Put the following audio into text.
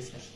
space है